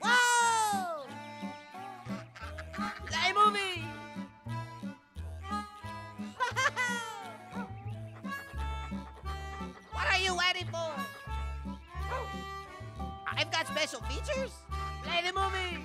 Whoa! Play movie! what are you waiting for? I've got special features. Play the movie.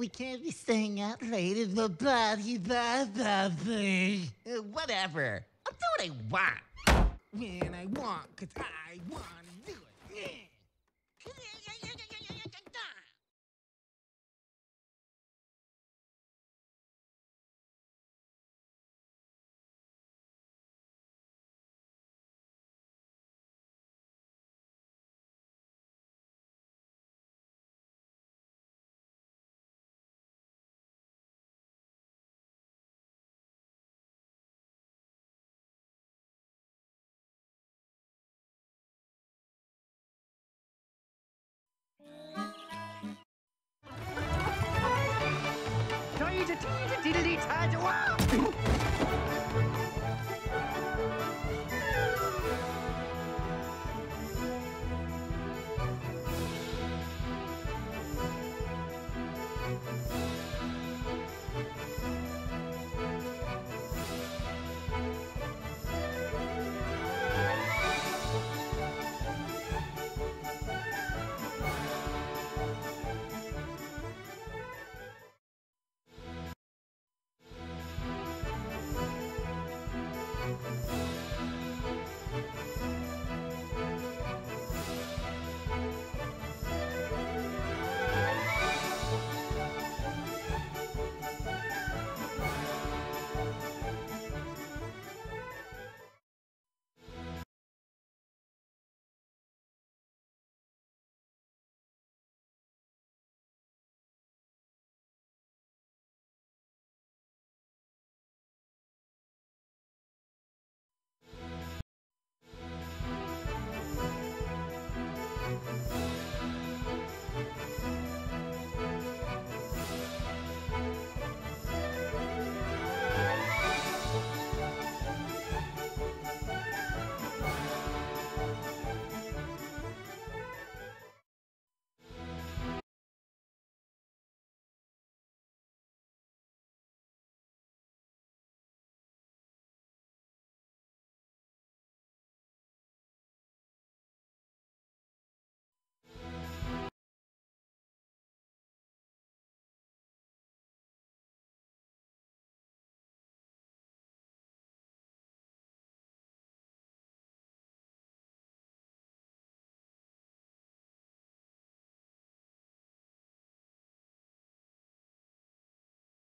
We can't be staying out late in the body, body. Uh, whatever. I'll do what I want. When I want, cause I want to do diddly-diddly-taddy-wow!